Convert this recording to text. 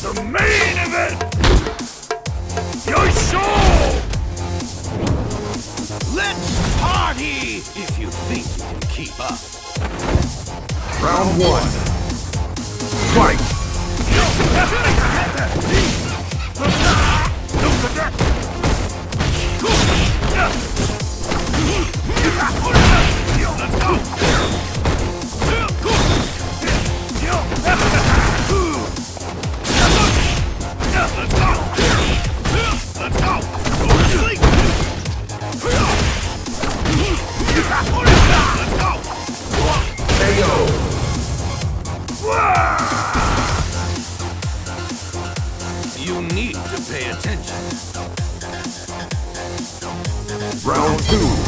The main event! Yoisho! Let's party if you think you can keep up. Round one. Fight! Need to pay attention. Round two.